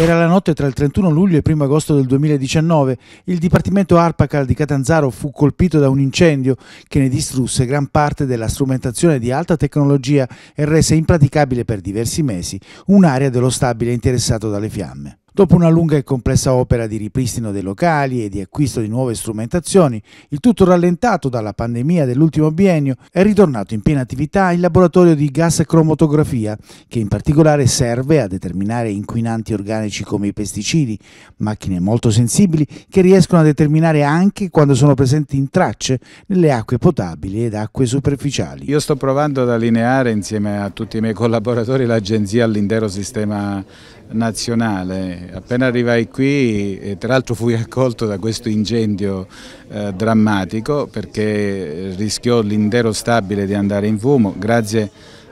Era la notte tra il 31 luglio e il 1 agosto del 2019. Il Dipartimento Arpacal di Catanzaro fu colpito da un incendio che ne distrusse gran parte della strumentazione di alta tecnologia e rese impraticabile per diversi mesi un'area dello stabile interessato dalle fiamme. Dopo una lunga e complessa opera di ripristino dei locali e di acquisto di nuove strumentazioni, il tutto rallentato dalla pandemia dell'ultimo biennio, è ritornato in piena attività il laboratorio di gas cromatografia, che in particolare serve a determinare inquinanti organici come i pesticidi, macchine molto sensibili che riescono a determinare anche quando sono presenti in tracce nelle acque potabili ed acque superficiali. Io sto provando ad allineare insieme a tutti i miei collaboratori l'agenzia all'intero sistema nazionale. Appena arrivai qui, tra l'altro fui accolto da questo incendio eh, drammatico perché rischiò l'intero stabile di andare in fumo. Grazie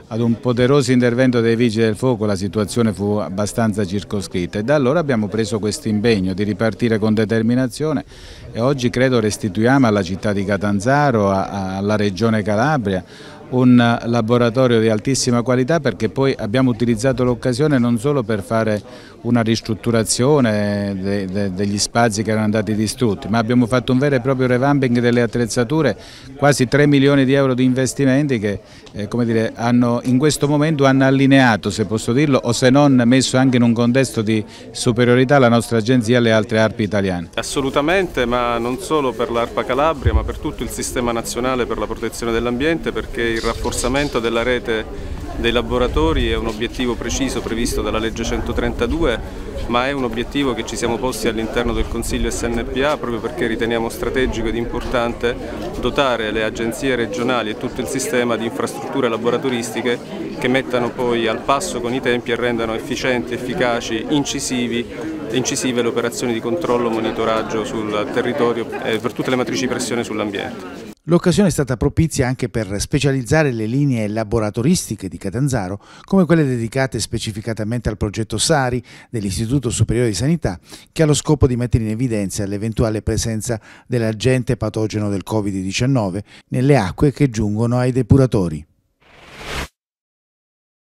ad un poderoso intervento dei vigili del fuoco la situazione fu abbastanza circoscritta e da allora abbiamo preso questo impegno di ripartire con determinazione e oggi credo restituiamo alla città di Catanzaro, alla regione Calabria, un laboratorio di altissima qualità perché poi abbiamo utilizzato l'occasione non solo per fare una ristrutturazione de, de, degli spazi che erano andati distrutti, ma abbiamo fatto un vero e proprio revamping delle attrezzature, quasi 3 milioni di euro di investimenti che eh, dire, hanno, in questo momento hanno allineato, se posso dirlo, o se non messo anche in un contesto di superiorità la nostra agenzia alle altre arpi italiane. Assolutamente, ma non solo per l'ARPA Calabria, ma per tutto il sistema nazionale per la protezione dell'ambiente, perché il rafforzamento della rete dei laboratori è un obiettivo preciso previsto dalla legge 132 ma è un obiettivo che ci siamo posti all'interno del Consiglio SNPA proprio perché riteniamo strategico ed importante dotare le agenzie regionali e tutto il sistema di infrastrutture laboratoristiche che mettano poi al passo con i tempi e rendano efficienti, efficaci, incisivi, incisive le operazioni di controllo e monitoraggio sul territorio e per tutte le matrici di pressione sull'ambiente. L'occasione è stata propizia anche per specializzare le linee laboratoristiche di Catanzaro, come quelle dedicate specificatamente al progetto SARI dell'Istituto Superiore di Sanità, che ha lo scopo di mettere in evidenza l'eventuale presenza dell'agente patogeno del Covid-19 nelle acque che giungono ai depuratori.